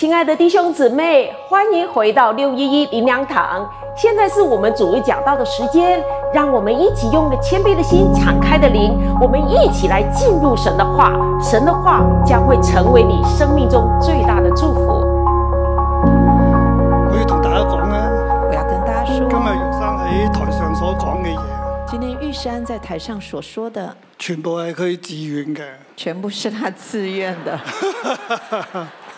亲爱的弟兄姊妹，欢迎回到六一一灵粮堂。现在是我们主日讲道的时间，让我们一起用着谦卑的心、敞开的灵，我们一起来进入神的话。神的话将会成为你生命中最大的祝福。我要同大家講咧，我要跟大家說，今日玉山喺台上所講嘅嘢，今天玉山在台上所說的，全部係佢自願嘅，全部是他自願的，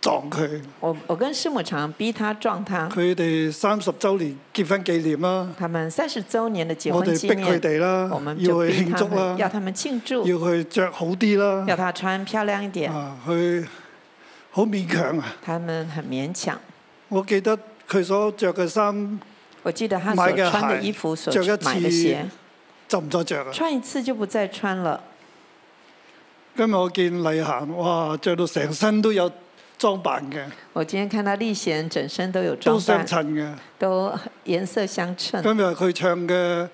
撞佢。我我跟師母常常逼他撞他。佢哋三十週年結婚紀念啦，他們三十週年的結我婚紀哋逼佢，哋啦我，們要去慶祝逼他們，要啦，他們慶祝，要去着好啲啦要，他穿漂亮一點。啊，去好勉強啊！他們很勉強。我記得佢所着嘅衫我記得他所穿的鞋衣服，所着一買的鞋，就唔再着啊！穿一次就不再穿了。今日我見麗嫻，哇，着到成身都有裝扮嘅，我今天看到麗賢整身都有都裝扮，相襯嘅。都顏色相襯。今日佢唱嘅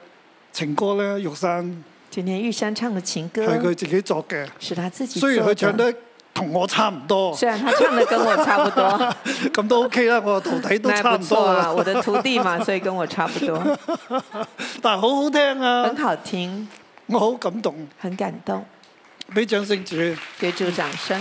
情歌咧，玉山今天玉山唱嘅情歌係佢自己作嘅，是他自己做雖然佢唱，得同我差唔多，雖然他唱得跟我差不多，咁都 OK 啦。我徒弟都差唔多啦，我的徒弟嘛，所以跟我差不多，但係好好聽啊很！好聽，我好感動，很感動，俾掌聲主。給主掌聲。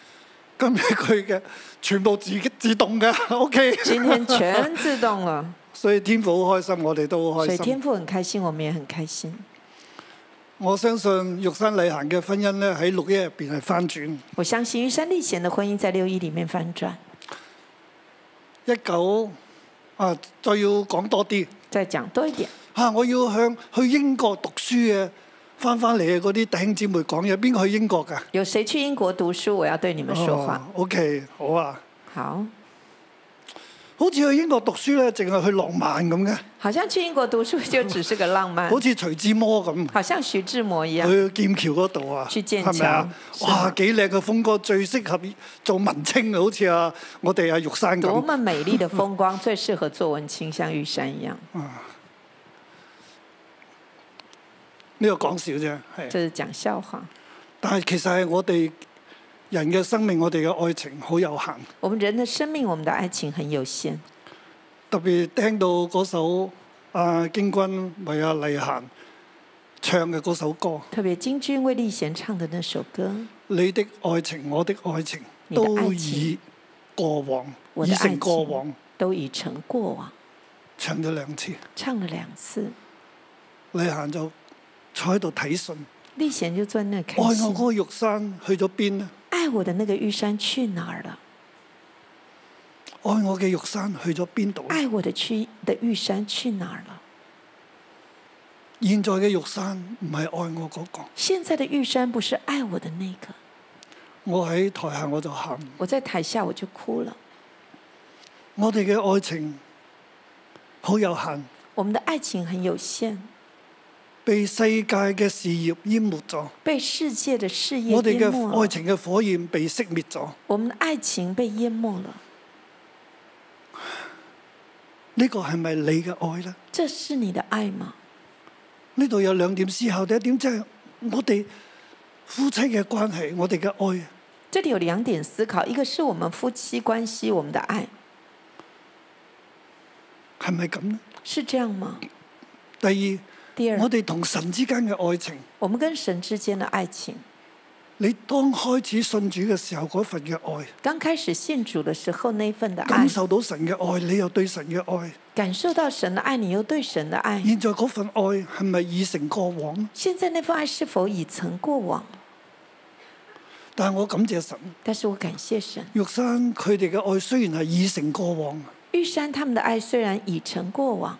今日佢嘅全部自己自動嘅，OK。今天全自動了，所以天父好開心，我哋都好開心。所以天父很開心，我們也很開心。我相信玉山禮行嘅婚姻咧喺六一入邊係翻轉。我相信玉山歷險嘅婚姻在六一裡面翻轉。一九啊，再要講多啲再講多一點，啊！我要向去英國讀書嘅翻翻嚟嘅嗰啲弟兄姊妹講嘢，邊個去英國㗎？有誰去英國讀書？我要對你們說話。哦 OK，好啊。好，好似去英國讀書咧，淨係去浪漫咁嘅，好像去英國讀書就只是個浪漫，好似徐志摩咁。好像徐志摩一樣。去劍橋嗰度啊，去劍係咪啊？哇，是幾靚嘅風光，最適合做文青啊！好似啊，我哋啊玉山咁多咁。麼美麗的風光，最適合做文青，像玉山一樣。呢個講笑啫，係。這是講笑話。但係其實係我哋人嘅生命，我哋嘅愛情好有限。我們人的生命，我們的愛情很有限。特別聽到嗰首啊京軍為阿麗嫻唱嘅嗰首歌，特別金君為麗賢唱的那首歌，你的愛情，我的愛情，都情已過往，已成過往，都已成過往，唱咗兩次。唱了兩次。麗嫻就坐喺度睇信。麗賢就在那愛開心。我嗰個玉山去咗邊呢？愛我的那個玉山去哪兒了？愛我嘅玉山去咗邊度？愛我的去的玉山去哪兒了？現在嘅玉山唔係愛我嗰、個，現在的玉山不是愛我的那個。我喺台下我就喊，我在台下我就哭了。我哋嘅愛情好有限，我們的愛情很有限，被世界嘅事業淹沒咗，被世界的事業我哋。嘅愛情嘅火焰被熄滅咗。我們的愛情被淹沒了。呢、個係咪你嘅愛呢？這是你的愛嗎？呢度有兩點思考，第一點即係我哋夫妻嘅關係，我哋嘅愛這裡有兩點思考，一個是我們夫妻關係，我們的愛係咪咁呢？是這樣嗎？第二，第二我，哋同神之間嘅愛情。我們跟神之間的愛情，你當開始信主嘅時候嗰份嘅愛，剛開始信主的時候那份的愛感，受到神嘅愛，你又對神嘅愛，感受到神的愛，你又對神的愛。現在嗰份愛係咪已成過往？現在那份愛是否已成過往？但我感謝神，但是我感謝神，玉山佢哋嘅愛雖然係已成過往，玉山他們的愛雖然已成過往，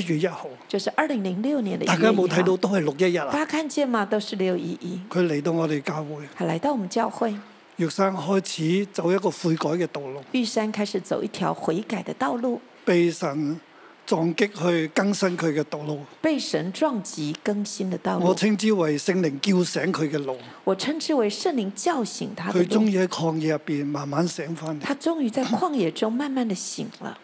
一月一號。就是二零零六年的大家有冇睇到都係六一一啊？大家看見嗎？都是六一一，佢嚟到我哋教會，還來到我們教會，玉山開始走一個悔改嘅道路，玉山開始走一條悔改的道路，被神撞擊去更新佢嘅道路。被神撞擊更新的道我路。稱之為聖靈叫醒佢嘅路。我稱之為聖靈叫醒他。佢終於喺旷野入邊慢慢醒翻嚟。他終於在旷野中慢慢的醒了。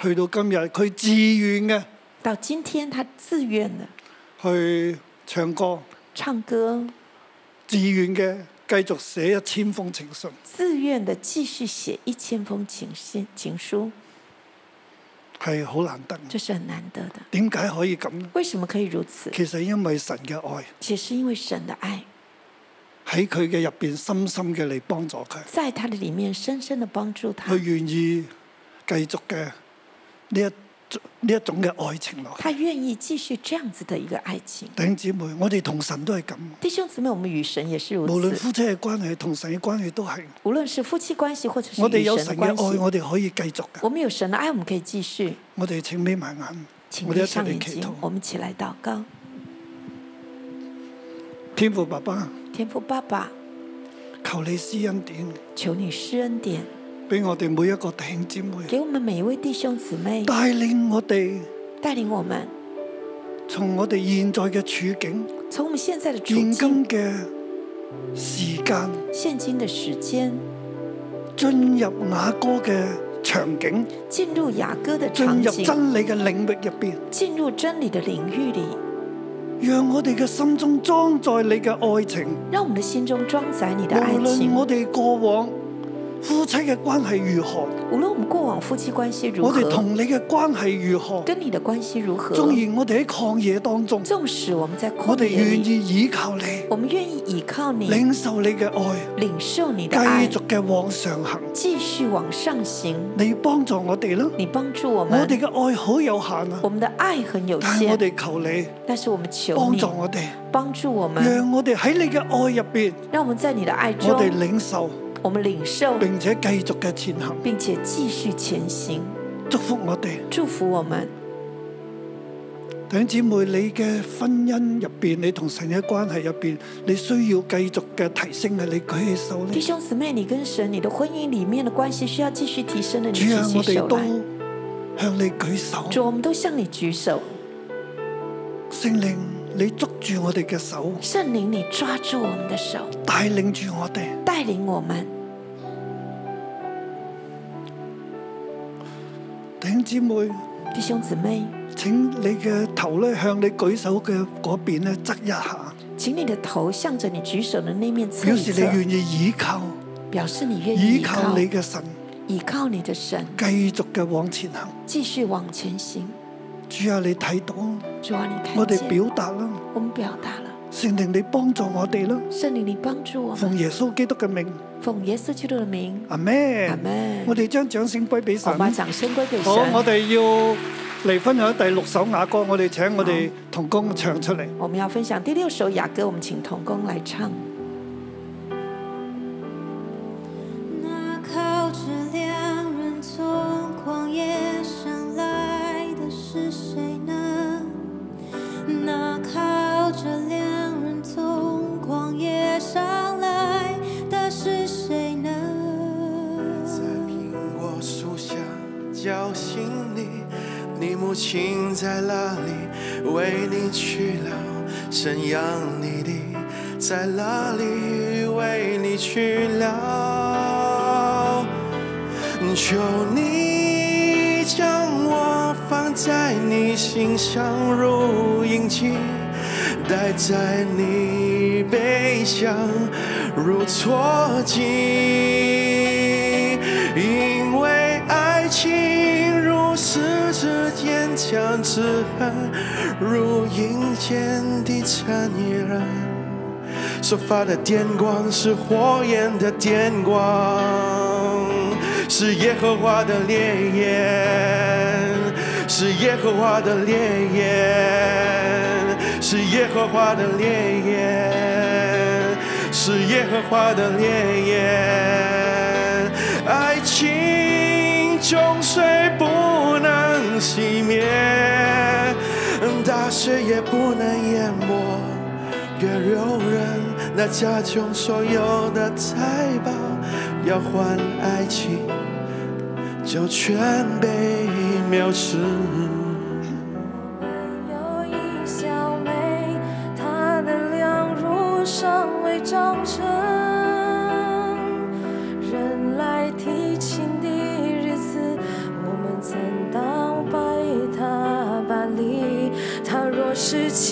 去到今日，佢自愿嘅到今天，他自愿的去唱歌，唱歌，自愿嘅继续写一千封情信。自愿的继续写一千封情信情书，系好难得。这是很难得的。点解可以咁呢？為什么可以如此？其实因为神嘅爱其實是因为神的爱喺佢嘅入边深深嘅嚟帮助佢，在他的里面深深的帮助他佢，願意繼續嘅呢一呢一種嘅愛情落去。他願意繼續這樣子的一個愛情。弟兄姊妹，我哋同神都係咁，弟兄姊妹，我們與神也是如此，無論夫妻嘅關係同神嘅關係都係。無論是夫妻關係或者是我哋有神嘅愛，神的關係，我哋可以繼續嘅。我們有神嘅愛，我們可以繼續。我哋請眯埋眼，請我哋一齊閉上眼嚟祈禱睛，。我們起來禱告。天父爸爸，天父爸爸，求你施恩典，求你施恩典，俾我哋每一個弟兄姊妹，給我們每一位弟兄姊妹，帶領我哋帶領我們從我哋現在嘅處境、從我們現在嘅處現境、今嘅時間，現今的時間，進入雅歌嘅場景，進入雅歌的進入真理嘅領域入邊，進入真理的領域裡，讓我哋嘅心中裝載你嘅愛情。讓我們的心中裝載你無的愛情。論我哋過往夫妻嘅關係如何，無論我們過往夫妻關係如何我哋，同你嘅關係如何，跟你的關係如何，縱然我哋喺曠野當中，縱使我們在曠我哋願，意倚靠你，我們願意倚靠你，領受你嘅愛，領受你繼的愛，續嘅往上行。繼續往上行。你幫助我哋啦，你幫助我我，哋嘅愛好有限啊我，們的愛很有限，但係我哋求你但是我們求幫你助我哋，幫助我們，讓我哋喺你嘅愛入邊，讓我們在你的愛我中，哋領受我們領受，並且繼續嘅前行。並且繼續前行，祝福我哋祝福我們。弟兄姊妹，你嘅婚姻入邊，你同神嘅關係入邊，你需要繼續嘅提升嘅，你舉起手弟咧。兄姊妹，你跟神、你的婚姻裡面的關係需要繼續提升的，你主啊，舉我哋都起手。向你舉手。主，我們都向你舉手。聖靈，你捉住我哋嘅手，圣灵，你抓住我们的手，带领住我哋。带领我们。弟兄姊妹，弟兄姊妹，请你嘅头咧向你举手嘅嗰邊咧侧一下，请你的头向着你举手的那面侧表示你愿意倚靠，表示你愿意倚靠你嘅神，倚靠你的神，继续嘅往前行。继续往前行。主啊，你睇到，主啊，你看見我哋表達啦，我們表達了。聖靈你幫助我哋啦，聖靈，你幫助我們，奉耶穌基督嘅名，奉耶穌基督嘅名，阿咩？阿門。我哋將掌聲歸俾神我。把掌聲歸給好，我。哋要嚟分享第六首雅歌，我哋請我哋同工唱出嚟。我們要分享第六首雅歌，我們請童工來唱。在哪里？為你去了生養你的，在哪里？為你去了。求你將我放在你心上如印記，帶在你背上如錯記，坚强之痕，如阴间的残忍。所发的电光是火焰的电光，是耶和华的烈焰，是耶和华的烈焰，是耶和华的烈焰，是耶和华的烈焰。爱情终水不能熄灭，大雪也不能淹没。越有人，那家中所有的财宝，要换爱情，就全被藐视。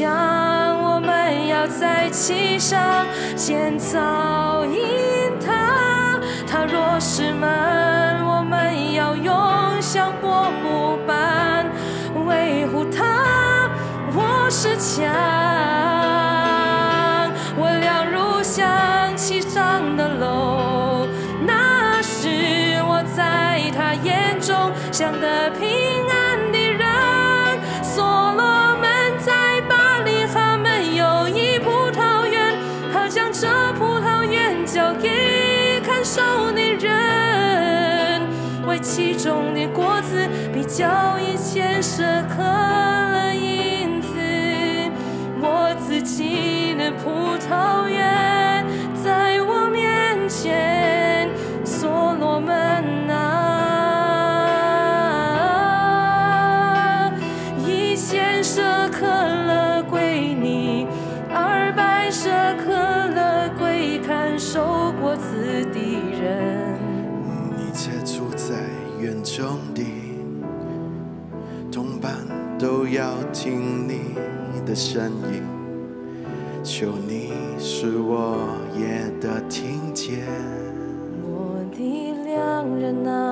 想，我们要在其上建造银塔；他若是门，我们要用香柏木板维护它。我是墙，我两乳像其上的楼，那是我在他眼中想的平少年人，为其中的果子比较一千舍克了银子。我自己的葡萄园的声音，求你使我也得听见。我的良人啊，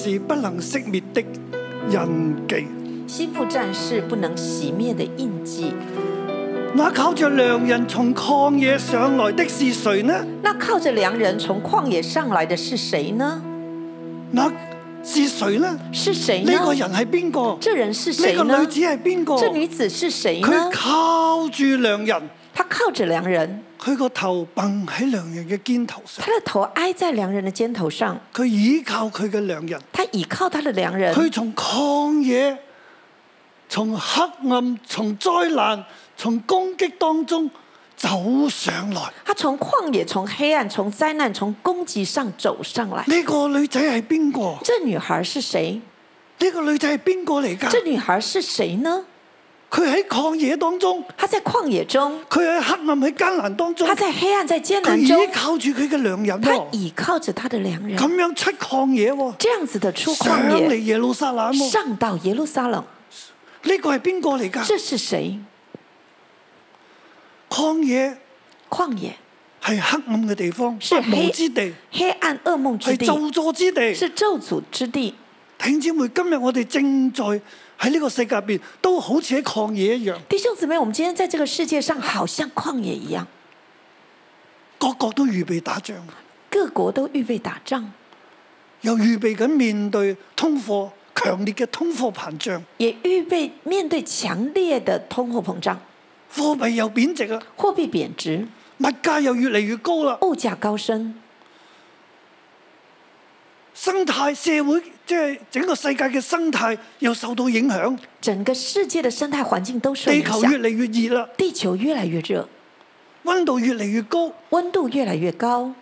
苦戰士不能熄灭的印记。心腹战士不能熄滅的印記。那靠着良人從曠野上來的是誰呢？那靠着良人從曠野上來的是誰呢？那是誰呢？是誰呢？呢個人係邊個？這人是呢誰呢個女？子係邊個？這女子是誰佢呢？靠住良人，她靠着良人，佢個頭崩喺良人嘅肩頭上，他的頭挨在良人的肩頭上，佢倚靠佢嘅良人，他倚靠他的良人。佢從曠野、從黑暗、從災難、從攻擊當中走上來。他從曠野、從黑暗、從災難、從攻擊上走上來。呢個女仔係邊個？這女孩是誰？呢個女仔係邊個嚟㗎？這女孩是誰呢？佢喺曠野當中，他在曠野中，佢喺黑暗喺艱難當中他，在黑暗、在艱佢倚難中，靠住佢嘅良人她喎，倚靠着他的良人，咁樣出曠野喎，這樣子的出旷野野，嚟耶路撒冷喎，上到耶路撒冷，呢個係邊個嚟㗎？這是誰？曠野曠野係黑暗嘅地方，是黑之地，黑暗噩夢之地，係咒詛之地。是咒詛之地。弟兄姊妹，今日我哋正在喺呢個世界入邊，都好似喺曠野一樣，弟兄姊妹，我們今天在這個世界上，好像曠野一樣，各國都預備打仗，各國都預備打仗，又預備緊面對通貨強烈嘅通貨膨脹，也預備面對強烈的通貨膨脹，貨幣又貶值啊！貨幣貶值，物價又越嚟越高啦，物價高升，生態社會即係整個世界嘅生態又受到影響，整個世界嘅生態環境都受影地球越響，嚟越熱啦，地球越來越熱，温度越嚟越高，溫度越來越高，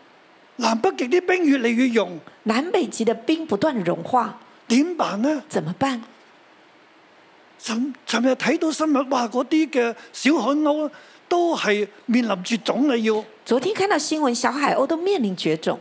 南北極啲冰越嚟越融，南北極嘅冰不斷融化，點辦呢？怎麼辦？尋尋日睇到新聞，哇！嗰啲嘅小海鷗啊都係面臨絕種啦，要。昨天看到新聞，小海鷗都面臨絕種，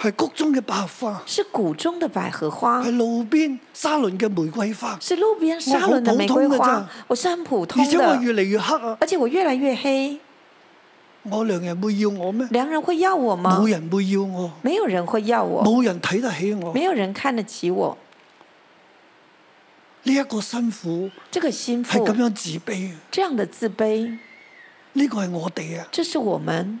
係谷中嘅百合花，是谷中的百合花係，路邊沙崙嘅玫瑰花。是路邊沙崙的玫瑰花我是很普通而且我的，越嚟越黑啊！而且我越來越黑。我良人會要我咩？良人會要我嗎冇？人會要我，沒有人會要我，冇人睇得起我。沒有人看得起我。呢一個辛苦這個辛苦係咁樣自卑嘅，這樣的自卑，呢個係我哋啊！這是我們。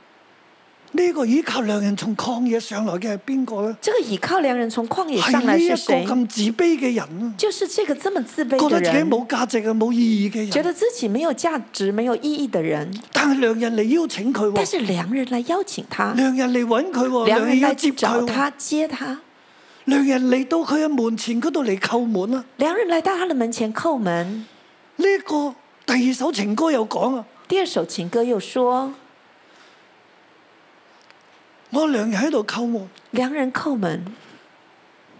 呢個依靠良人從曠野上來嘅係邊個咧？這個倚靠良人從曠野係上來呢一個是誰？咁自卑嘅人啊！就是這個這麼自卑的覺得自己，冇價值啊、冇意義嘅人，覺得自己沒有價值、沒有意義嘅人，但係良人嚟邀請佢喎，但是良人嚟邀請他，良人嚟揾佢喎，良人來良人要接佢他、接他，良人嚟到佢嘅門前嗰度嚟叩門啊！良人嚟到他的門前叩門。呢、個第二首情歌又講啊，第二首情歌又說，我良人喺度叩門，良人叩門，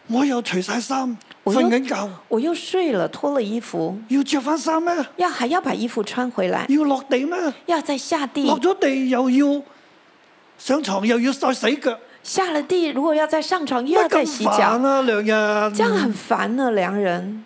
我又除晒衫，瞓緊覺，我又睡了，脫了衣服，要着翻衫咩？要還要把衣服穿回來，要落地咩？要再下地，落咗地又要上床，又要再洗腳，下了地，如果要再上床，又要再洗腳，煩啊，良人！這樣很煩啊，良人。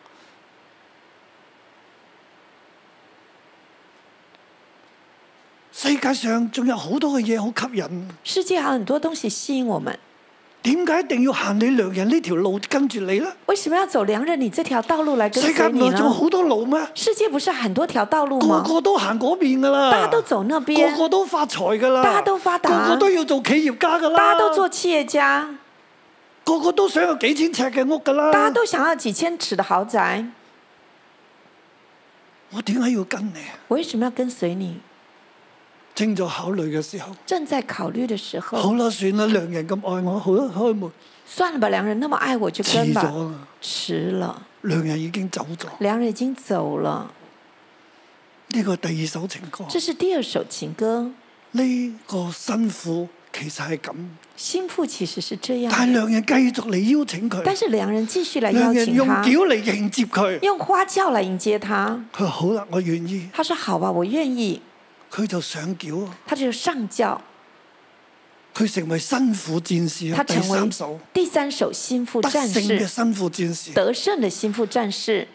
世界上仲有好多嘅嘢好吸引，世界上很多东西吸引我们，點解一定要行你良人呢條路跟住你呢？為什麼要走良人你這條道路來跟世界隨你呢？唔係仲有好多路咩？世界不是很多條道路個嗎？個都行嗰邊噶啦，大家都走那邊個個都發財噶啦，大家都發達個個都要做企業家噶啦，大家都做企業家，個個都想有幾千尺嘅屋噶啦，大家都想要幾千尺的豪宅，我點解要跟你啊？我為什麼要跟隨你？正在考慮嘅時候，正在考慮的時候，好啦，算啦，良人咁愛我，好啦，開門，算了吧，良人那麼愛我就跟遲吧。咗啦，遲了，良人已經走咗。良人已經走了。呢個第二首情歌，這是第二首情歌。呢個辛苦其實係咁，心腹其實是這樣，但係良人繼續嚟邀請佢，但是兩人繼續嚟邀良人用請他，轎嚟迎接佢。用花轎嚟迎接他。佢話好啦，我願意。他說：好吧，我願意。佢就上轎，他就上轎，佢成為辛苦戰士他成為三首第三首心腹得戰勝嘅士，新婦戰士。得勝的心腹戰士。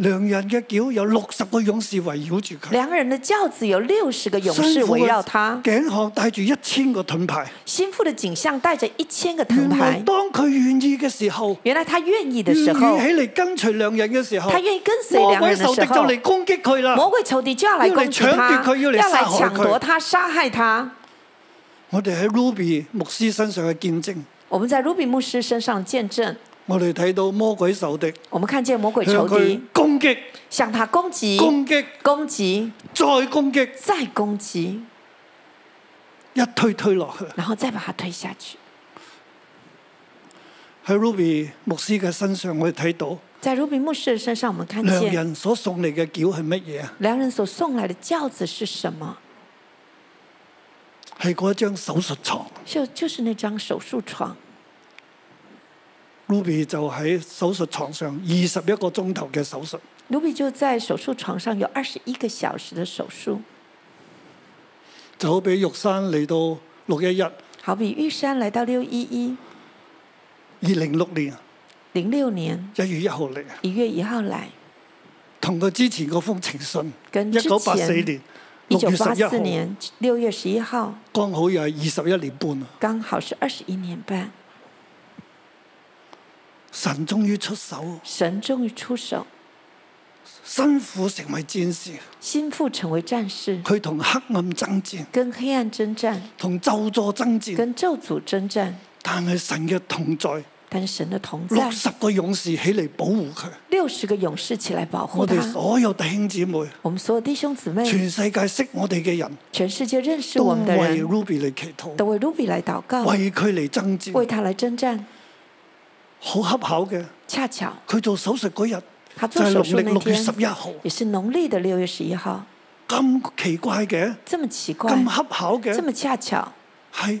良人嘅轎有六十個勇士圍繞住佢，良人的轎子有六十個勇士圍繞他，頸項帶住一千個盾牌。心腹的景象帶着一千個盾原來牌。當佢願意嘅時候，原來他願意的願意時候，起嚟跟隨良人嘅時候，他願意跟隨魔鬼良人的時候仇敵就嚟攻擊佢啦。魔鬼仇敵就要嚟攻擊要嚟搶他，奪佢要嚟要來殺害佢搶奪他、殺害他。我哋喺 Ruby 牧師身上嘅見證，我們在 Ruby 牧師身上見證，我哋睇到魔鬼仇敵我們看見魔鬼仇敵攻击、向他攻击、攻击、攻击、再攻击，再攻击，一推推落去。然后再把他推下去。喺 Ruby 牧師嘅身上，我哋睇到在 Ruby 牧师的身上，我们看見良人所送嚟嘅轎係乜嘢啊？良人所送來的轿子是什麼？係嗰一張手术床。就就是那张手术床。Ruby 就喺手術床上二十一個鐘頭嘅手術，Ruby 就在手術床上有二十一個小時嘅手術，就好比玉山嚟到六一一。好比玉山嚟到六一一。二零六年。零六年。一月一號嚟，一月一號嚟，同佢之前嗰封情信，跟之一九八四年一九八四，年六月十一號，剛好又係二十一年半啊！剛好是二十一年半，神終於出手，神終於出手，辛苦成為戰士，心腹成為戰士，佢同黑暗爭戰，跟黑暗征戰，同咒詛爭戰，跟咒詛征戰，但係神嘅同在，但神的同在。六，十個勇士起嚟保護佢。六十個勇士起來保護我哋。所有弟兄姊妹，我們所有弟兄姊妹，全世界識我哋嘅人，全世界認識都我們的為人，Ruby 嚟祈祷，都為 Ruby 嚟禱告，為佢嚟爭戰。為。他嚟征戰。好恰巧嘅，恰巧。佢做手术嗰日他就係做手術那農曆六月十一号，也是农历的六月十一号，咁奇怪嘅，這麼奇怪，咁恰巧嘅這，麼恰巧，係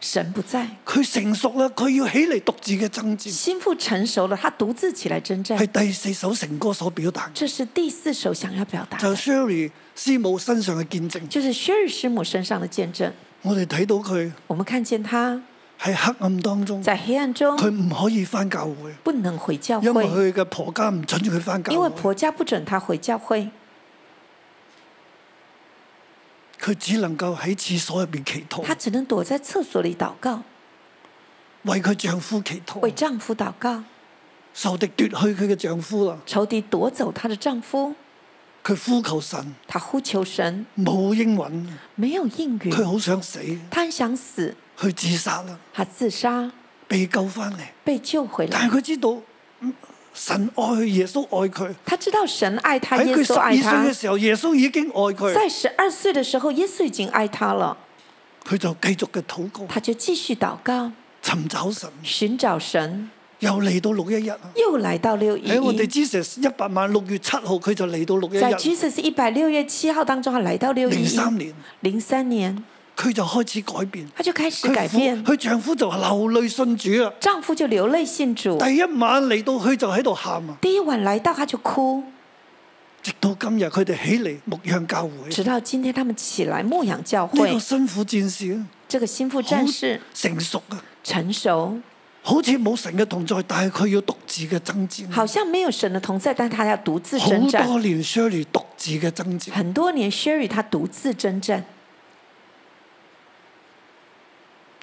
神不在，佢成熟啦，佢要起嚟獨自嘅爭戰，心腹成熟了，他獨自起來征戰。係。第四首成歌所表達，這是第四首想要表達就，Sherry 師母身上嘅見證。就是 Sherry 師母身上的見證。我哋睇到佢我們看見他喺黑暗當中，在黑暗中佢唔可以翻教會，不能回教因為會，佢嘅婆家唔准佢翻教會，因為婆家不准他回教會，佢只能夠喺廁所入邊祈禱，她只能躲在廁所裡禱告，為佢丈夫祈禱。為丈夫禱告。仇敵奪去佢嘅丈夫啦，仇敵奪走她的丈夫，佢呼求神她呼求神，冇應允，沒有應允，佢好想死，她很想死，去自殺啦，她自殺，被救翻嚟。被救回來。但係佢知道嗯神愛佢，耶穌愛佢。他知道神愛他，耶喺佢十二歲穌愛她嘅。時候，耶穌已經愛佢，在十二歲的時候，耶穌已經愛他了，佢就繼續嘅禱告，他就繼續禱告，尋找神，尋找神，又嚟到六一一啊！又嚟到六一喺我哋一。Jesus 一百萬六月七號，佢就嚟到六一在一。Jesus 一百六月七號當中，她來到六一一。零三年，零三年，佢就開始改變，她就開始改變，佢丈夫就流淚信主啊！丈夫就流淚信主。第一晚嚟到，佢就喺度喊啊！第一晚嚟到，他就哭，直到今日，佢哋起嚟牧養教會。直到今天他們起來牧養教呢會個。辛苦戰士啊，這個心腹好戰士成熟啊，成熟，好似冇神嘅同在，但係佢要獨自嘅爭戰。好像沒有神嘅同在，但他要獨自好征戰。多年 Shirley 独自嘅爭戰，很多年，Sherry 他獨自征戰。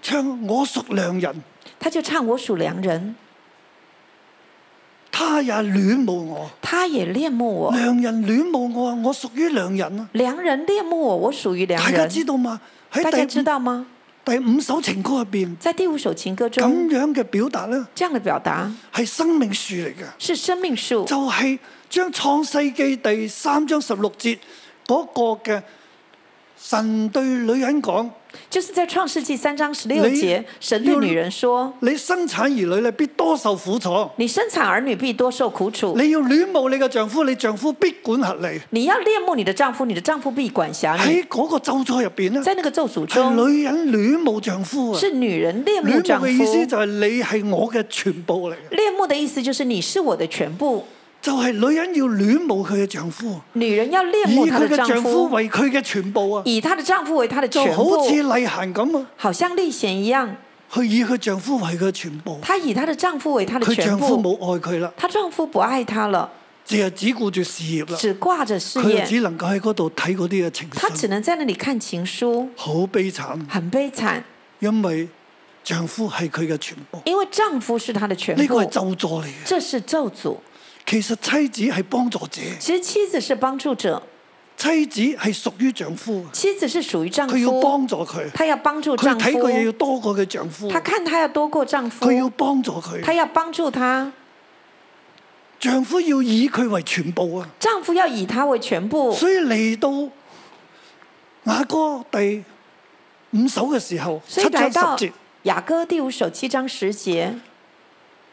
唱我属良人，他就唱我属良人，他也戀慕我。他也戀慕我。良人戀慕我啊！我屬於良人啊！良人戀慕我，我屬於良人大家。知道嘛？大家知道嗎？第五首情歌入邊，在第五首情歌咁中，樣嘅表達咧，這樣的表達係生命樹嚟嘅，是生命樹，就係將創世記第三章十六節嗰個嘅神對女人講：就是在創世紀三章十六節，神對要女人說：你生產兒女咧，必多受苦楚。你生產兒女必多受苦楚。你要戀慕你嘅丈夫，你丈夫必管轄你。你要戀慕你的丈夫，你的丈夫必管轄你。喺嗰個咒詛入邊咧，在那個咒詛係中，女人戀慕丈夫啊！是女人戀慕戀丈夫。慕嘅意思就係你係我嘅全部嚟嘅，戀慕的意思就是你是我的全部。就係女人要戀慕佢嘅丈夫，女人要戀以慕她的丈佢嘅丈夫夫，為佢嘅全部啊！以她的丈夫為她的就全部好，似麗嫻咁啊，好像麗賢一樣，佢以佢丈夫為佢全部，她以她的丈夫為她的全佢丈夫部。冇愛佢啦，她丈夫不愛她了，淨係只顧住事業啦，只掛着事佢就業，只能夠喺嗰度睇嗰啲嘅情她只信，能在那裡看情書，好悲慘，很悲慘，因為丈夫係佢嘅全部，因為丈夫是她的全部呢個係。咒詛嚟嘅。這是咒詛。其實妻子係幫助者，其實妻子是幫助者，妻子係屬於丈夫，妻子是屬於丈夫。佢要夫，幫助佢，她要幫助佢丈睇佢嘢要，多過佢丈夫，她看她要多過丈夫。佢，要幫助佢，她要幫助他，丈夫要以佢為全部啊！丈夫要以他為全部。所以嚟到雅歌第五首嘅時候，所七章十以來到節，雅歌第五首七章十節，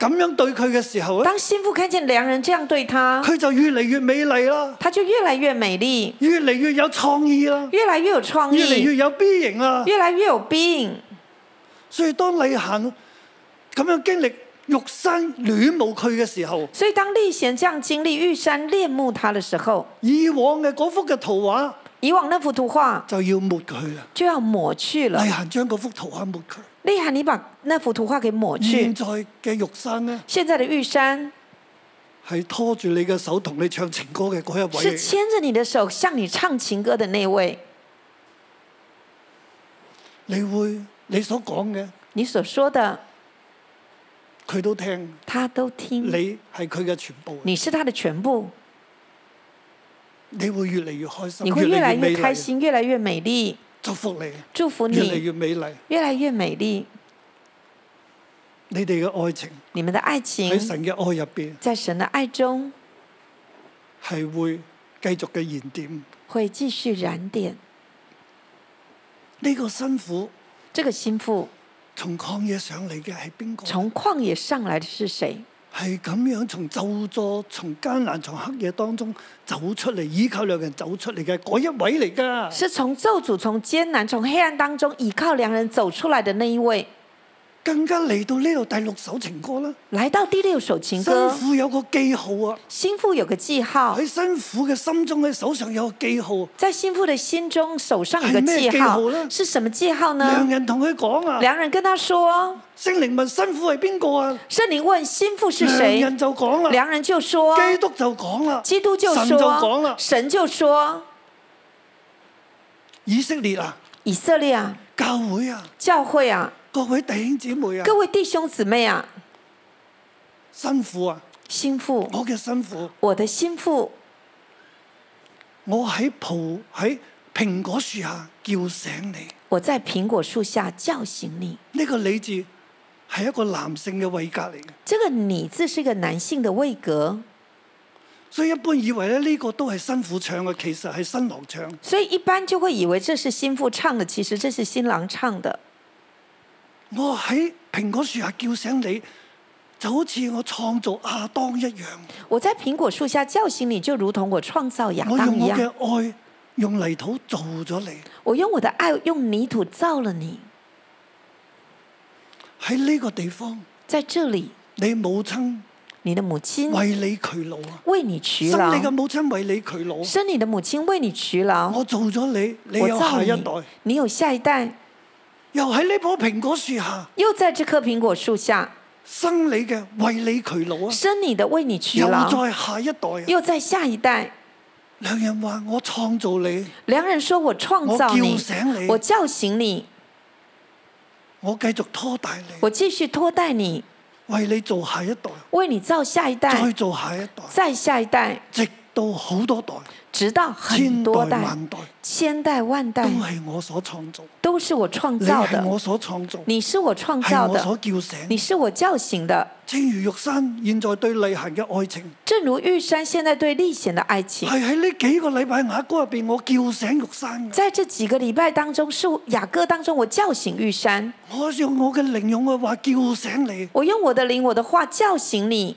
咁樣對佢嘅時候咧，當心腹看見良人這樣對他，佢就越嚟越美麗啦，他就越來越美麗，越嚟越有創意啦，越來越有創越嚟越，有 B 型啦。越來越有 B 型。所以當你行咁樣經歷玉山戀慕佢嘅時候，所以當麗賢這樣經歷玉山戀慕他的時候，以往嘅嗰幅嘅圖畫以往那幅圖畫就要抹佢啦。就要抹去了。麗嫻將嗰幅圖畫抹佢。麗涵，你把那幅图画给抹去現。在嘅玉山呢，現在的玉山係拖住你嘅手同你唱情歌嘅嗰一位。是牽着你的手向你唱情歌的那位。你會你所講嘅，你所說的，佢都聽。他都聽。你係佢嘅全部，你是他的全部，你會越嚟越開心，你會越來越美麗。開心，越來越美麗。祝福你，祝福越嚟你，越美麗。越来越美麗。你哋嘅愛情你們的愛喺神嘅愛入邊在神的愛中係會繼續嘅燃點。會繼續燃點。呢、個辛苦這個辛苦從曠野上嚟嘅係邊個？從曠野上來的是誰？係咁樣從咒詛、從艱難、從黑夜當中走出嚟，依靠兩人走出嚟嘅嗰一位嚟㗎。是從咒詛、從艱難、從黑暗當中倚靠良人走出來的那一位。更加嚟到呢度第六首情歌啦。來到第六首情辛歌，苦有個記號啊！心腹有個記號，喺辛苦嘅心中，喺手上有個記號。在辛苦的心中手上有個係咩記號記號呢，是什麼記號呢？良人同佢講啊，良人跟他說，聖靈問辛苦係邊個啊？聖靈問心腹是良誰？人就講啦，良人就說，基督就講啦，基督就神就講說啦，，神就說，以色列啊，以色列啊，教會啊，教會啊，各位弟兄姊妹啊，各位弟兄姊妹啊，辛苦啊，心腹，我嘅辛苦，我的心腹，我喺葡喺蘋果树下叫醒你。我在蘋果树下叫醒你。呢、個你字係一個男性嘅位格嚟嘅，這個你字是一個男性嘅位格，所以一般以為咧呢個都係辛苦唱嘅，其實係新郎唱。所以一般就會以為這是心腹唱嘅，其實這是新郎唱的。我喺蘋果树下叫醒你，就好似我創造亞當一樣。我在蘋果树下叫醒你，就如同我創造亞我用我當一樣。嘅愛，用泥土做咗你。我用我的愛用泥土造了你，喺呢個地方，在這裡，你母親你的母親為你劬勞啊！為你劬生你嘅，母親為你劬勞。生你的母親為你劬勞。我做咗你，你我有下一代，，你有下一代，又喺呢棵蘋果樹下又在這棵蘋果樹下生你嘅，為你劬勞啊！生你的為你劬又勞，再下一代啊！又在下一代。良人話：我創造你，良人說我創造你我叫醒你，我叫醒你，我繼續拖带你，我繼續拖帶你，為你做下一代，為你造下一代再，做下一代，再下一代，直到好多代，直到很多代，千代万代都係我所創造。都是我创造的。係我所創造，你是我創造係我所，叫醒。你是我叫醒的。正如玉山现在對麗嫻嘅愛情，正如玉山現在對麗賢的爱情，系喺呢幾個禮拜雅歌入邊，我叫醒玉山嘅。在这幾個禮拜當中，是雅歌當中我叫醒玉山，我用我嘅靈用嘅話叫醒你，我用我的靈我的話叫醒你，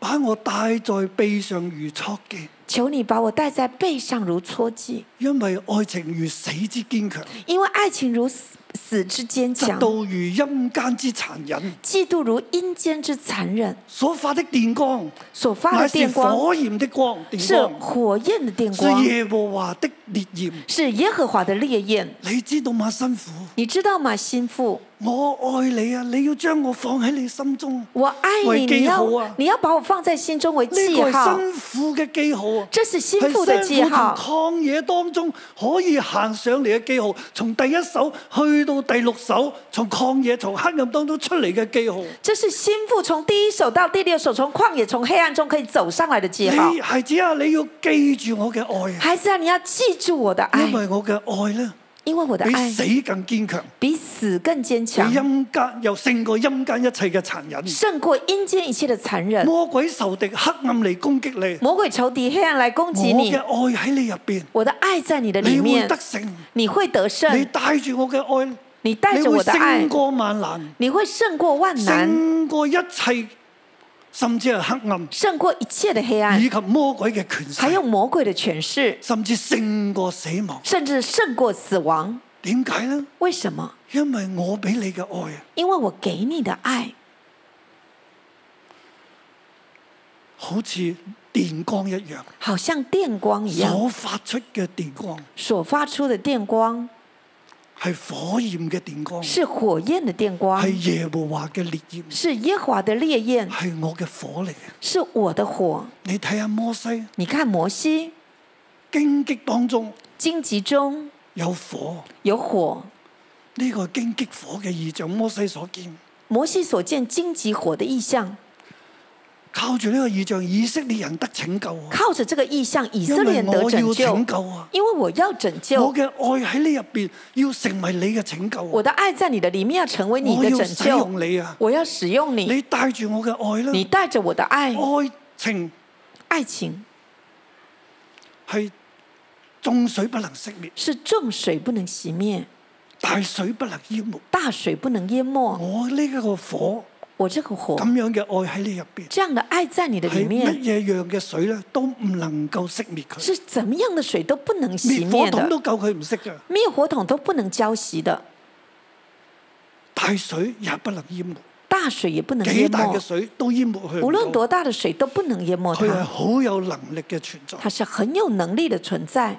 把我带在背上如戳記。求你把我带在背上如戳记，因為愛情如死之堅強，因為愛情如死死之堅強，嫉妒如陰間之殘忍。嫉妒如陰間之殘忍，所發的電光，所發乃是的電光火焰的光，電是光火焰的電是，耶和華的烈焰。是耶和華的烈焰。你知道嗎，辛苦？你知道嗎，心腹？我愛你啊！你要將我放喺你心中，我愛你，你要！你要把我放在心中為呢記個係號，辛苦嘅記號啊！這是心腹的記號。係辛苦從曠野當中可以行上嚟嘅记号，从第一首去到第六首，从旷野从黑暗当中出嚟嘅记号。这是心腹从第一首到第六首，从旷野从黑暗中可以走上來的記號。你孩子啊，你要记住我嘅愛啊！孩子啊，你要记住我的爱因，為我嘅愛咧，因為我的愛比死更堅強，比死更堅比強，陰間又勝過陰間一切嘅殘忍。勝過陰間一切的殘忍。魔鬼仇敵黑暗嚟攻擊你，魔鬼仇敵黑暗来攻擊你。我嘅，愛喺你入邊，我的愛在你的你會裡面得，勝。你會得你勝，帶住我嘅愛，你帶着我的愛勝，過萬難，你會勝過萬難，勝過一切，甚至係黑暗勝過一切的黑暗以，及魔鬼嘅權還有勢，魔鬼的權勢，甚至勝過死亡。甚至勝過死亡。點解呢？為什麼？因為我俾你嘅愛啊，因為我給你的愛好似電光一樣，好像電光一樣，所發出嘅電光所發出的電光係火焰嘅電光，是火焰的電光係，耶和華嘅烈焰，是耶和華的烈焰，係我嘅火嚟嘅。是我的火。你睇下摩西你看摩西荊棘當中荊棘中有火，有火，呢、個係荊棘火嘅異象，摩西所見。摩西所見荊棘火的意象，靠住呢個意象，以色列人得拯救啊！靠着這個意象，以色列人得拯救！因為我要拯救我，嘅愛喺呢入邊，要成為你嘅拯救啊。我的愛在你的裡面要成為你我的拯要使用救。你啊！我要使用你，你帶住我嘅愛啦，你帶着我的愛，愛情愛情係眾水不能熄滅，是眾水不能熄滅，大水不能淹沒。大水不能淹沒。我呢一個火我這個火咁，樣嘅愛喺你入邊，這樣的愛在你的裡係乜面，嘢樣嘅水咧都唔能夠熄滅佢，是怎麼樣的水都不能熄滅火筒都救佢唔熄嘅，滅火筒都不能澆熄的，大水也不能淹沒，大水也不能幾淹沒。大嘅水都淹沒佢無論。多大的水都不能淹沒佢係，好有能力嘅存在。它是很有能力的存在。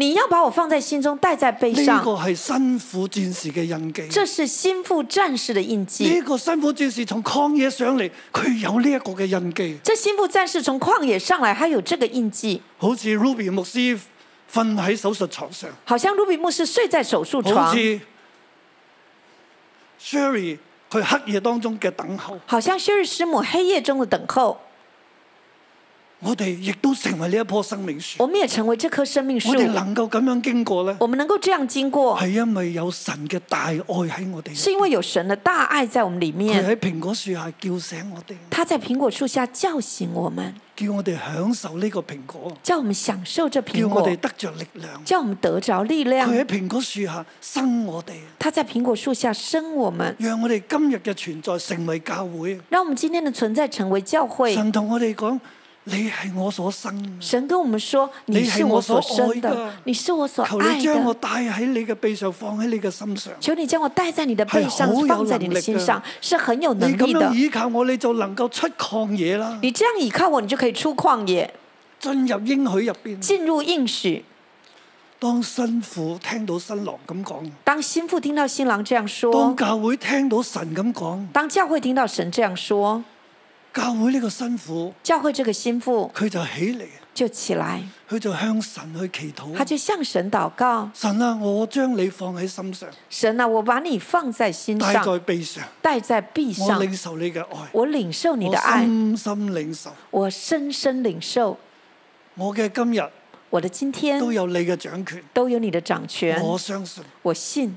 你要把我放在心中，戴在背呢上。個係辛苦戰士嘅印記。這是心腹戰士的印呢記。個辛苦戰士從曠野上嚟，佢有呢一個嘅印記，這心腹戰士從曠野上來，他有這個印記，好似 Ruby 牧師瞓喺手術床上，好像路比牧師睡在手術好床，似 Sherry 佢黑夜當中嘅等候，好像薛日師母黑夜中的等候。我哋亦都成為呢一棵生命樹。我們也成為這棵生命樹我。哋能夠咁樣經過呢，我們能夠這樣經過，係因為有神嘅大愛喺我哋。是因為有神的大愛在我們裡佢面。喺蘋果树下叫醒我哋，他在蘋果树下叫醒我們，叫我哋享受呢個蘋果，叫我們享受這蘋叫我果，哋得着力量。叫我們得着力量佢。喺蘋果树下生我哋，他在蘋果树下生我們，讓我哋今日嘅存在成為教會。讓我們今天的存在成為教會。神同我哋講：你係我所生，神跟我们說：“你你是我所生的的，你是我所求愛你將我的。帶喺你嘅背上，放喺你嘅心上。求你將我帶在你的背上放在你的心上，是很有能你咁樣力的。依靠我，你就能夠出曠野啦，你這樣依靠我，你就可以出曠野，進入應許入邊。進入應許。當新婦聽到新郎咁講，當心腹聽到新郎這樣當說，教會聽到神咁講，當教会聽到神這樣說，教會呢個新婦教會這個心腹佢就起嚟，就起來，佢就向神去祈禱。他就向神禱告：神啊，我將你放喺心上，神啊，我把你放在心上，戴在，臂上，戴在臂我上，領受你嘅愛，我領受你我的愛，深深領受。我深深領受。我嘅今日我的今天都有你嘅掌權，都有你的掌權，我相信。我信。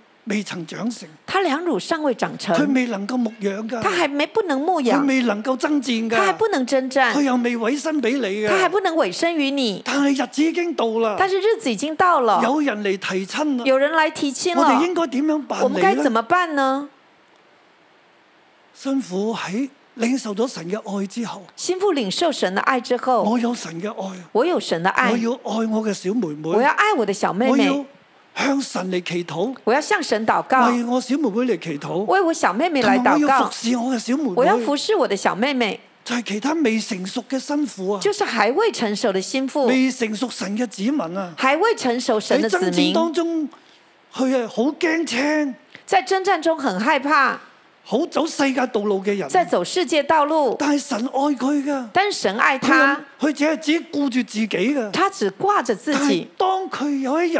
未曾長成，他兩乳尚未長佢，未能夠牧養㗎，他還沒不能牧佢，未能夠爭戰㗎，他還不能征佢，又未委身俾你她還㗎。不能委身於你。但係日子已經到啦，但是日子已經到了，有人嚟提親啦，有人來提親我哋應了，該點樣辦我們理呢？該怎麼辦呢？辛苦喺領受咗神嘅愛之後，心腹領受神的愛之後，我有神嘅愛，我有神的我愛，要愛我嘅小妹妹，我要愛我的小妹妹，向神嚟祈禱，我要向神祷告，為我小妹妹嚟祈禱，為我小妹妹嚟禱告我要服，侍我嘅小妹妹。我要，服侍我的小妹妹，就係其他未成熟嘅辛苦啊，就是還未成熟的心腹，未成熟神嘅子民啊，還未成熟神喺的子爭戰民，當中，佢係好驚青，在征戰中很害怕，好走世界道路嘅人，在走世界道路，但係神愛佢噶，但是神愛他，佢只係自己顧住自己噶，他只掛着自己。當佢有一日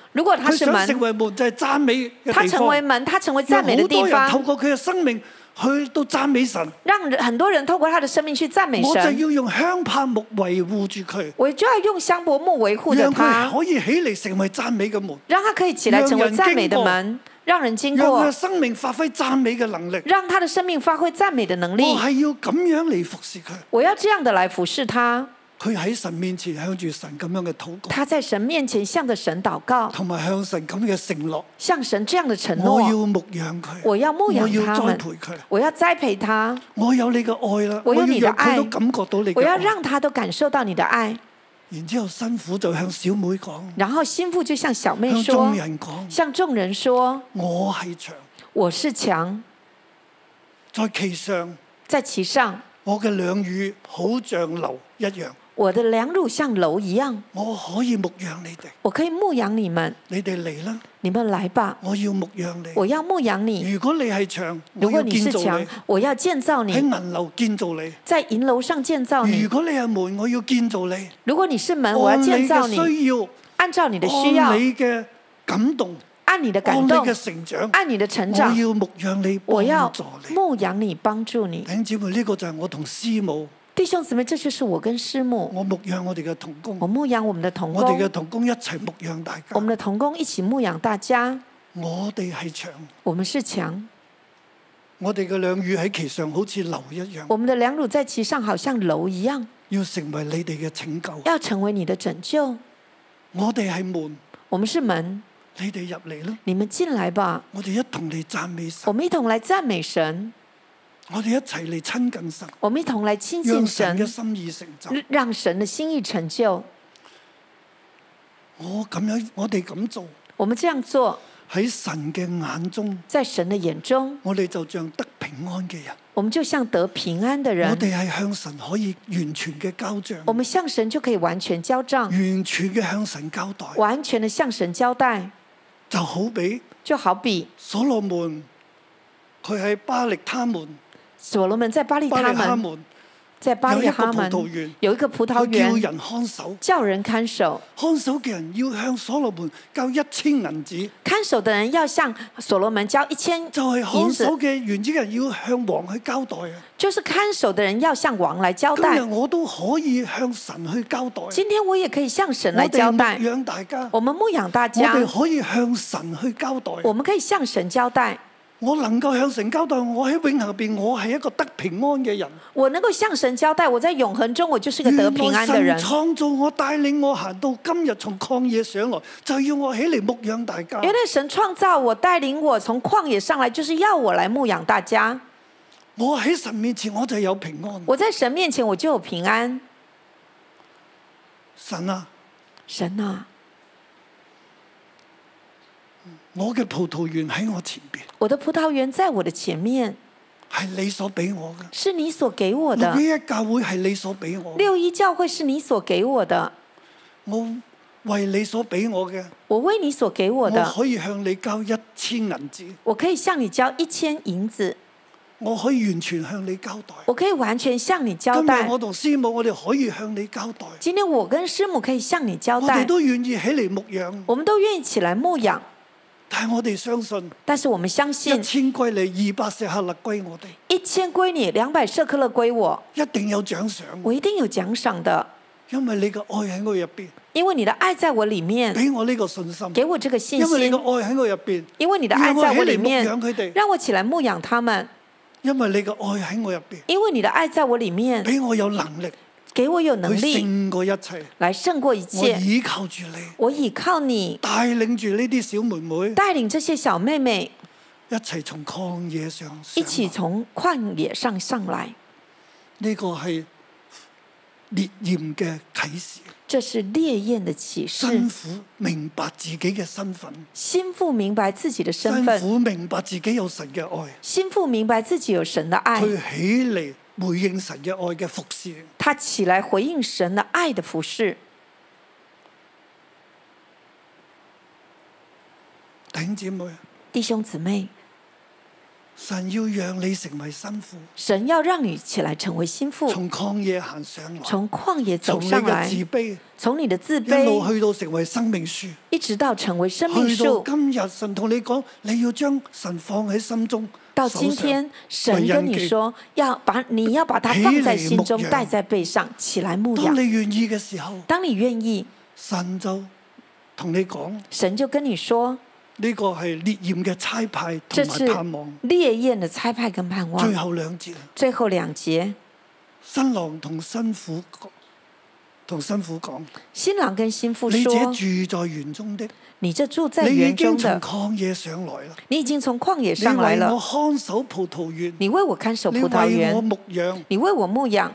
如果他是佢想成門，為門就係讚美嘅他。成為門，他成為讓讚美的地好多人透方，過佢嘅生命去到讚美神，讓人很多人透過他的生命去讚美神我就。要用香柏木維護住佢，我就要用香柏木維護着他，可以起嚟成為讚美嘅門，讓他可以起來成為讓人讚美的經過門，讓人經讓佢嘅過，生命發揮讚美嘅能力。讓他的生命發揮讚美的能力我。係要咁樣嚟服侍佢。我要這樣的來服侍他。佢喺神面前向住神咁樣嘅祷告，他在神面前向着神祷告，同埋向神咁嘅承諾。向神這樣的承我要。牧養佢，我要牧養我要栽培佢。我要栽培他，我有你嘅愛啦，我有要你的愛讓佢都感覺到你我要嘅愛。讓他都感受到你的愛。然之後辛苦就向小妹講，然後心腹就向小妹向眾，人講：向眾人說，我係長，我是強，在其上，在其上，我嘅兩乳好像流一樣，我的兩乳像樓一樣，我可以牧養你哋。我可以牧養你們，你哋嚟啦，你們來吧，我要牧養你。我要牧養你。如果你係長，如果我要你是強建造你，我要建造你喺你，銀樓建造你。在銀樓上建造你如。果你係門，我要建造你。如果你是門，我要建造你，需要，按照你的需要，你嘅感動，按你的感按你，嘅成長，按你的成我長，要牧養你，我要幫助你。牧養你，幫助你。弟兄姊妹，呢、個就係我同師母，弟兄姊妹，这就是我跟師母，我牧養我哋嘅童工。我，牧養我們的同我哋嘅工，同工一齊牧養大家。我。們的童工一起牧養大家。我哋係牆，我們是牆，我哋嘅兩乳喺其上好似樓一樣，我們的兩乳在其上，好像樓一樣，要成為你哋嘅拯救。要成為你的拯救。我哋係門，我們是門，你哋入嚟啦。你們進來吧，我哋一同嚟讚美我神，們一同來讚美神，我哋一齊嚟親近神，我們一同來親近神嘅神，心意成就。讓神嘅心意成就。我咁樣，我哋咁做我們這樣做，喺神嘅眼中，在神的眼中，我哋就像得平安嘅人。我們就像得平安的我，哋係向神可以完全嘅交賬，我們向神就可以完全交賬，完全嘅向神交代，完全的向神交代，就好比就好比所羅門佢喺巴力他門，所羅門在巴利他門，力哈門在巴利哈有一個葡萄園門有一個葡萄园叫園，人看守，叫人看守，看守嘅人要向所羅門交一千銀子，看守的人要向所羅門交一千就係銀子看守，嘅原職人要向王去交代啊！就是看守的人要向王來交今日代。我都可以向神去交代，今天我也可以向神我哋牧來交代，養大家，我們牧養大家我家，哋可以向神去交代。我們可以向神交代。我能夠向神交代，我喺永恆入邊，我係一個得平安嘅人。我能夠向神交代，我在永恒中，我就是個得平安嘅人原來。神創造我，帶領我行到今日，從曠野上來，就要我起嚟牧養大家。原來神創造我，帶領我從曠野上來，就是要我來牧養大家。我喺神面前，我就有平安。我在神面前，我就有平安。神啊，神啊，我嘅葡萄園喺我前邊，我的葡萄園在我的前面，係你所俾我嘅。是你所給我的。六。一一教會係你所俾我嘅，六一教會是你所給我的，我為你所俾我嘅，我為你所給我我，可以向你交一千銀子，我可以向你交一千銀子，我可以完全向你交代。我可以完全向你交今日代。我同師母，我哋可以向你交代，今天我跟師母可以向你交我哋，都願意起嚟牧養，我們都願意起來牧養，但係我哋相信但是我們相信一信千歸你，二百舍客勒歸我哋，一千歸你，兩百舍克勒歸我，一定有獎賞，我一定有獎賞的，因為你嘅愛喺我入邊，因為你的愛在我裡面，俾我呢個信心，給我這個信心。因為你心嘅，愛喺我入邊，因為你的愛讓我起嚟牧在我裡面養，佢哋，讓我起來牧養他們，因為你嘅愛喺我入邊，因為你的愛在我裡面，俾我有能力給我有能力胜过一切。來勝過一我切。倚靠住你，我倚靠你，带领住呢啲小妹妹带领这些小妹妹一齐从旷野上上一起來從曠野上上来。呢个系烈焰嘅启示，这是烈焰的啟辛示，苦明白自己嘅身份，心腹明白自己的身辛份，苦明白自己有神嘅爱，心腹明白自己有神的爱，佢起嚟回應神嘅愛嘅服侍。他起來回應神的愛的服侍。弟兄姊妹，弟兄姊妹，神要讓你成為新婦，神要讓你起來成為心腹，從曠野行上來，從曠野走從你嘅上來自，卑從你的自卑一路卑去到成為生命樹。一直到成為生命去到樹。今日，神同你講，你要將神放喺心中。到今天，神跟你印記說，要把你要把它放在心中起，嚟牧養帶在背上，起來牧養。當你願意嘅時候，當你願意，神就同你講，神就跟你說，呢個係烈焰嘅差派同埋盼望。烈焰嘅差派跟盼望最望。後兩節，最後兩節，新郎同新婦同新婦講：新郎跟新婦你這說住在園中的，：“你這住在你已園中經從的，曠野上來啦。你已經從曠野你上來為我。看守葡萄園，你為我看守葡萄為我園，牧養，你為我牧養，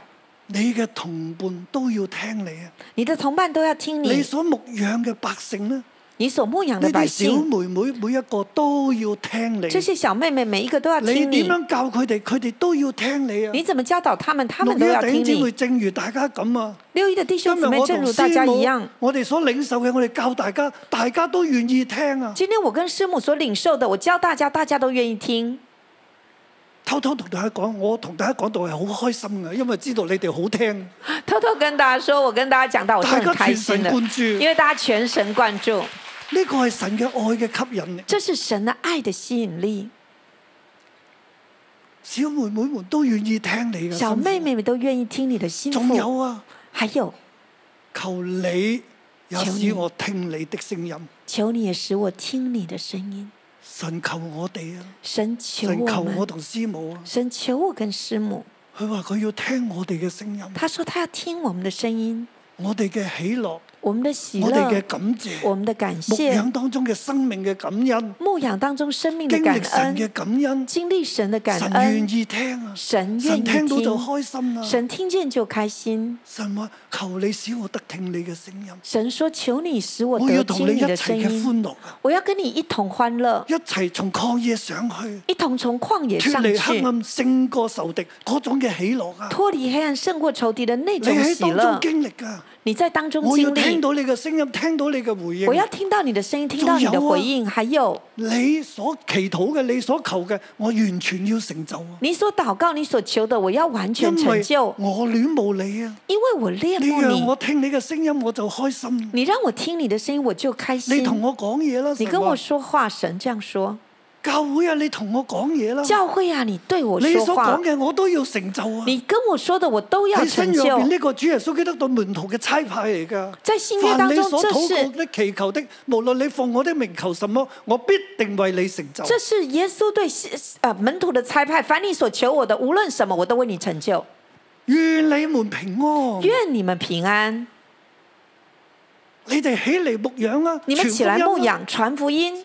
你嘅同伴都要聽你啊！你的同伴都要聽你你。所牧養嘅百姓呢？你所牧養呢的百啲小，妹妹每一个都要聽你。這些小妹妹每一個都要你聽你。點樣教佢哋，佢哋都要聽你啊！你怎麼教導他們，他們六都要聽一弟兄姊妹，正如大家咁啊！六一的弟兄姊妹，正如大家一樣，。我哋所領受嘅，我哋教大家，大家都願意聽啊！今天我跟師母所領受的，我教大家，大家都願意聽。偷偷同大家講，我同大家講到係好開心嘅，因為知道你哋好聽，偷偷跟大家說，我跟大家講到，我是很開全神心的，因為大家全神貫注，呢個係神嘅愛嘅吸引力。這是神嘅愛的吸引力。小妹妹們都願意聽你嘅，小妹，妹們都願意聽你的心仲有，啊，還有，求你也使我聽你的聲音。求你也使我聽你的聲音。神求我哋啊，神求神求我同師母啊，神求我跟師母，佢話佢要聽我哋嘅聲音，他說他要聽我們的聲音，我哋嘅喜樂，我们的喜我哋嘅，感謝，我們的感牧謝養，當中嘅生命嘅感恩，牧養當中生命的經感歷神嘅恩，感恩，經歷神的感恩神愿，意听啊，神愿意神聽到就聽，開心啦。神听见就开心。神話求你使我得听你嘅声音，神说：求你使我我要得聽你同你一齊的聲音，嘅歡樂啊，我要跟你一同欢乐，一齊從曠野上去。一同从旷野脱上去，離黑暗勝過仇敵嗰種嘅喜樂啊！脫離黑暗勝過仇敵的那你種喜喺當中樂。經歷噶，你在當中我要經歷，聽到你嘅声音，听到你嘅回应。我要听到你的声音，听到你的回應，還有你所祈祷嘅，你所求嘅，我完全要成就啊！你所祷告、你所求的，我要完全成就，我恋慕你啊！因为我戀你讓慕你。我听你嘅声音，我就开心。你让我听你的声音，我就开心。你同我讲嘢啦，你跟我神話說話，神這樣說。教会啊，你同我講嘢啦。教會啊，你對我你說話所講，嘅我都要成就啊！你跟我說的我都要成就新約入邊。呢個主耶穌基督對門徒嘅差派嚟㗎。在新約當凡你中，這所禱告是的、祈求的，無論你奉我的名求什麼，我必定為你成就。這是耶穌對呃門徒的差派，凡你所求我的，無論什麼，我都為你成就。願你們平安。願你們平安，你哋起嚟牧養啦，你們起來牧傳福音啦，養、傳福音。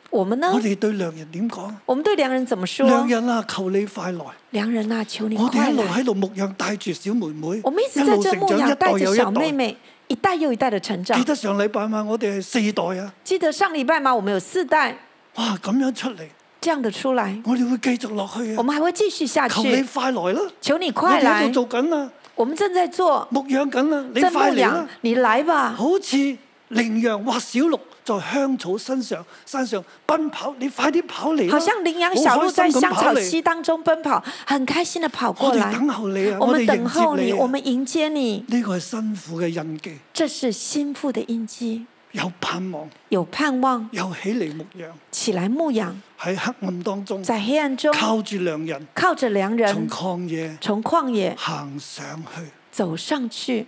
我們呢我？哋對良人點講？我們對良人怎麼說？良人啊，求你快來！良人啊，求你我哋快來！一路喺度牧養，帶住小妹妹，我們一直在路成長，這牧養，一代帶着。小妹妹，一代又一代的成長記。得上禮拜嘛，我哋係四代啊！記得上禮拜嘛？我們有四代哇，咁樣出嚟，這樣的出來，我哋會繼續落去啊！我們還會繼續下去求你。快來啦！求你快來哋喺度，做緊啦，我們正在做，牧養緊啦，你快嚟啦！，你來吧。好似羚羊或小鹿在香草身上山上奔跑，你快啲跑嚟啦！好像羚羊小鹿在香草溪当中奔跑，很开心的跑過來。我哋等候你啊！我們哋迎等候你，接你啊！我們迎接你。呢個係辛苦嘅印记。这是心腹的印记，有盼望，有盼望，有起嚟牧羊起来牧羊，喺黑暗当中，在黑暗中靠住良人靠着良從人曠野從曠野行上去。走上去。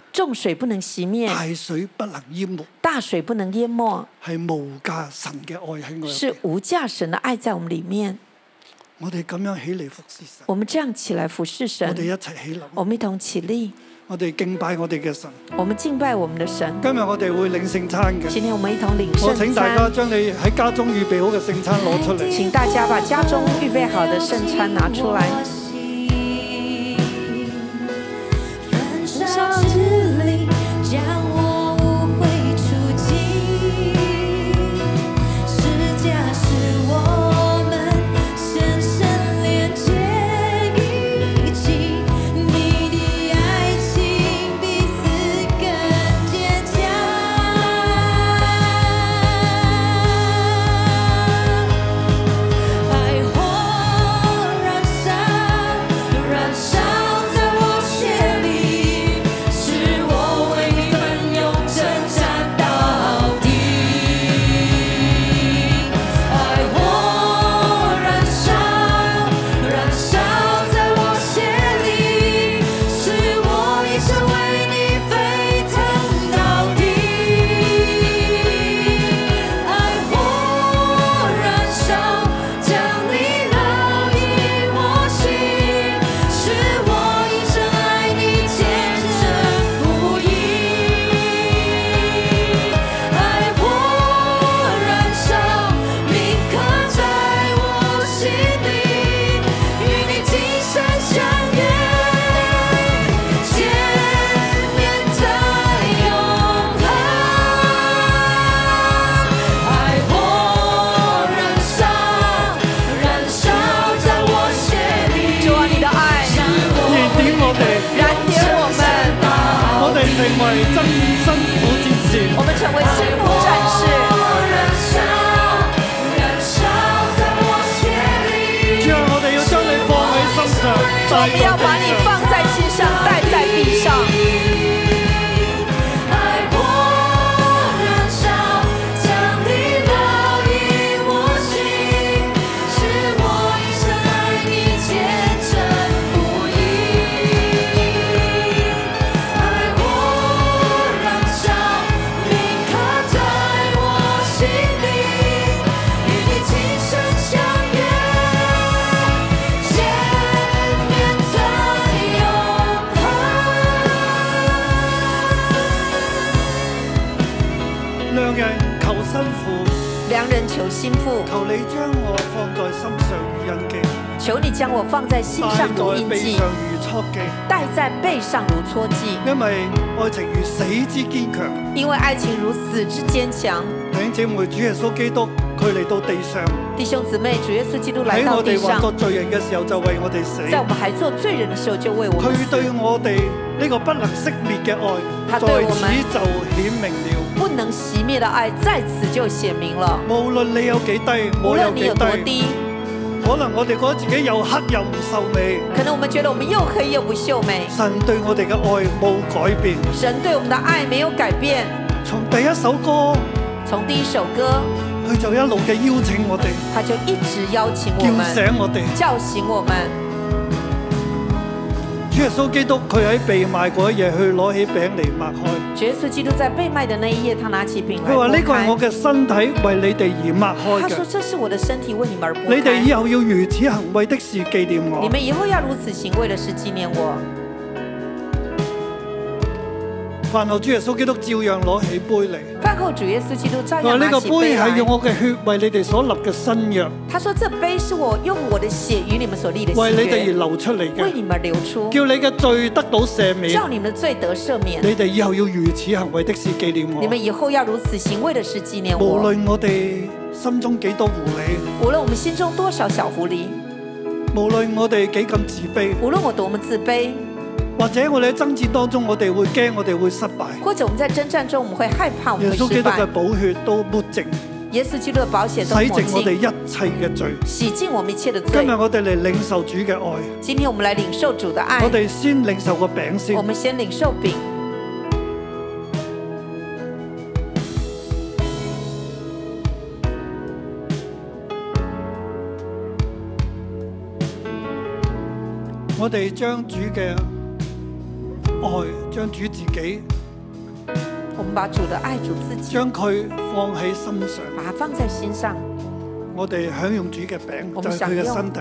眾水不能熄滅，大水不能淹没，大水不能淹没，係無價神嘅愛喺我入是邊。無價神的愛在我們裡面。我哋咁樣起嚟服侍神，我們這樣起來服侍神我哋，一齊起立，我們一同起立，我哋敬拜我哋嘅神。我們敬拜我們的神。今日我哋會領聖餐嘅，今天我們一同領我請大家餐，將你喺家中預備好嘅聖餐攞出嚟。請大家把家中預備好的聖餐拿出來。喺我哋還作罪人嘅時候就為我哋死。在我们还做罪人的时候就为我们佢死。對我哋呢個不能熄滅嘅愛，他在此就顯明了。不能熄灭的爱在此就显明了。無論你有幾低，无论你有多低，低，可能我哋覺得自己又黑又唔秀美，可能我们觉得我们又黑又不秀美，神對我哋嘅愛冇改變。神对我们的爱没有改变。從第一首歌，从第一首歌，佢就一路嘅邀請我哋，他就一直邀请我叫，醒我哋。叫醒我们。主耶穌基督佢喺被賣嗰一夜去攞起餅嚟擘開，主耶稣基督在被卖的那一夜，他拿起饼来佢話擘呢個係我開。嘅身體為你哋而擘開他说：“嘅，这是我的身體，為你們而你哋以擘開。後要如此行為的是紀念我你。們以後要如此行，為的是紀念我。饭后主耶穌基督照样攞起杯嚟，饭后，主耶穌基督照佢話呢個杯杯係用。我嘅血為你哋所立嘅新約，他說：這杯是我用我的血與你們所立的為你哋而，流出嚟嘅，为你们流出，叫你嘅罪得到赦免。叫你们的罪得赦免。你哋以後要如此行為的是紀念我。你们以後要如此行，為的是紀念無我。論我哋心中幾多狐狸，無論我们心中多少小狐狸，無論我哋幾咁自卑，無論我多麼自卑，或者我哋喺爭戰當中，我哋會驚，我哋會失敗。或者我們在征戰中，我們會害怕，我們會失耶穌基督嘅敗。寶血都抹淨，耶穌基督的寶血洗都抹淨，淨我哋一切嘅罪。洗净我们一切的罪今日。我哋嚟領受主嘅愛，今天我们来领受主的爱我，哋先領受個餅先我。们先领受饼。我哋將主嘅愛，將主自己，我們把主的愛、主自己，將佢放喺心上。把它放在心上。我哋享用主嘅餅，我就係佢嘅身體。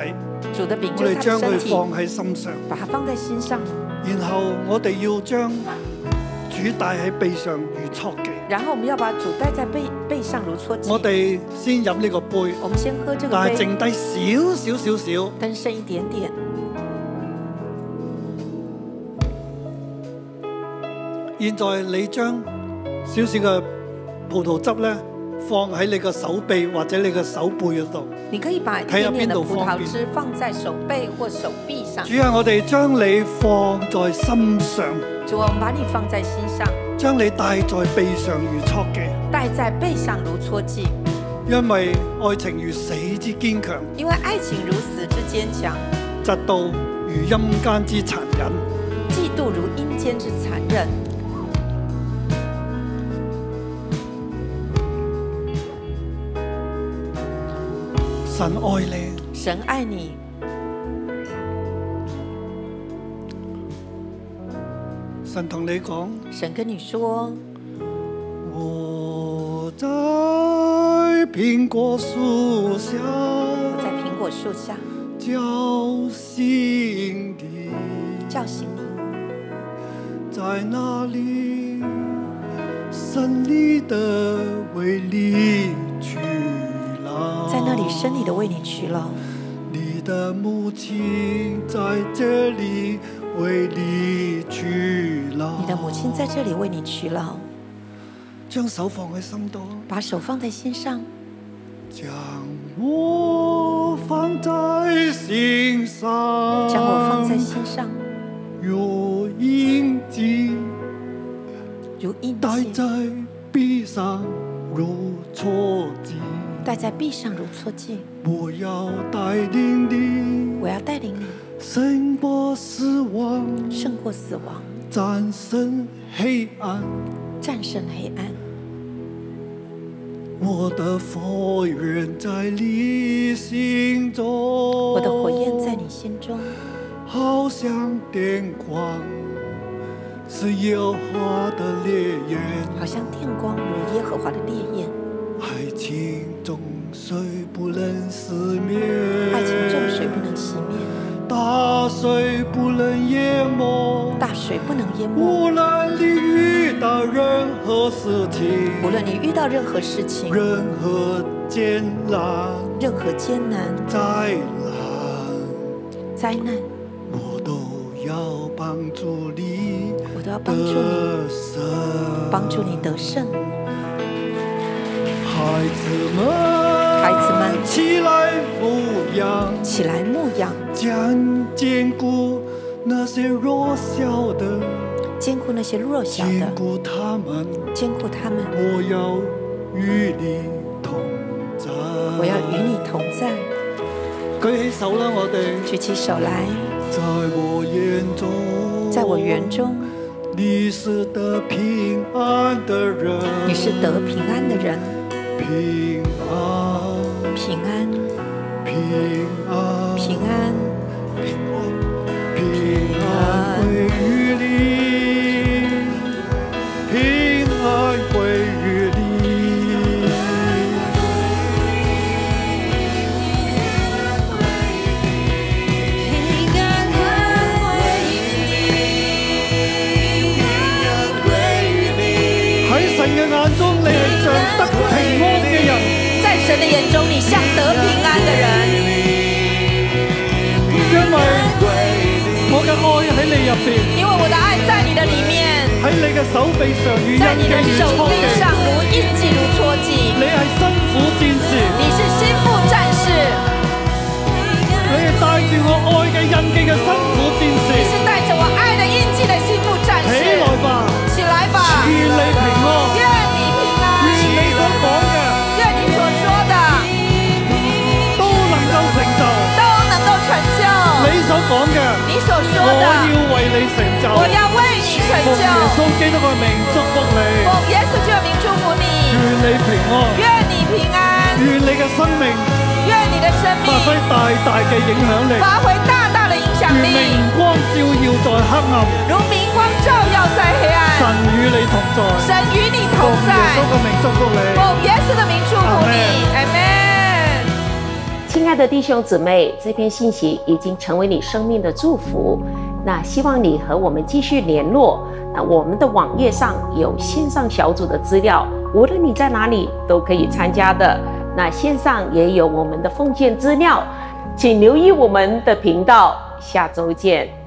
主的餅我哋就是他將佢放喺心上，把它放在心上。然後我哋要將主帶喺背上如戳記。然後我們要把主带在背背上如戳記。我哋先飲呢個杯，我們先喝這個杯，但係剩低少少少少。但剩一點點。現在你將少少嘅葡萄汁咧放喺你個手臂或者你個手背嗰度。你可以把一睇下邊度點點的葡萄汁放在手背或手臂上。主啊，我哋將你放在心上，主啊，我們把你放在心上，將你帶在臂上如戳記，戴在背上如戳記。因為愛情如死之堅強，因為愛情如死之堅強，嫉妒如陰間之殘忍。嫉妒如陰間之殘忍。神愛你，神愛你，神同你講，神跟你說，我在蘋果樹下在蘋果樹下叫醒你，叫醒你，在那裡神你的為你去了，在那里生你的为你娶了，你的母亲在这里为你去了，你的母亲在这里为你娶了，将手放喺心度，把手放在心上，将我放在心上，将我放在心上，如印记。如印记，戴在臂上如戳记。戴在壁上如戳记。我要带领你我要带领你胜过死亡，胜过死亡，战胜黑暗。战胜黑暗。我的火焰在你心中，我我的火焰在你心中，好像电光，是耶和华的烈焰。好像电光如耶和华的烈焰。不能熄灭，爱情重水不能熄灭，大水不能淹没。大水不能淹没。无论你遇到任何事情，无论你遇到任何事情，任何艰难。任何艰难、灾难，灾难，我都要帮助你我都要帮助你，帮助你得胜。孩子们，孩子们。起来牧羊，起来牧羊，将坚固那些弱小的，兼顾那些弱小的，坚固他们。兼顾他们。我要与你同在。我要与你同在。举起手啦，我哋。举起手来，在我眼中，在我眼中，你是得平安的人，你是得平安的人，平安，平安，平安，平安，平安臂上如在你的手戳臂上記。如印記如戳記。你係辛苦戰士，你是心腹戰士，你係帶住我愛嘅印記嘅辛苦戰你。是帶着我愛的印記的心腹戰起士。來吧，起來吧，願你平安，願你平安，願你所講嘅願你所說的都能夠成就。都能夠成就。你所講嘅，你所說我，要為你成就。我要為奉耶穌就。基督嘅名祝福你，奉耶穌基督的名祝福你，願你平安，願你平安，願你嘅生命願你的生發揮命大大嘅影響力。發揮大大的影響如力，明光照耀在黑暗，如明光照耀在黑神暗。與你同在。神與你同奉耶穌在，嘅名祝福你。奉耶穌的名祝福你，Amen。亲爱的弟兄姊妹，这篇信息已经成为你生命的祝福。那希望你和我们继续联络。那我们的网页上有线上小组的资料，无论你在哪里都可以参加的。那线上也有我们的奉献资料，请留意我们的频道。下周见。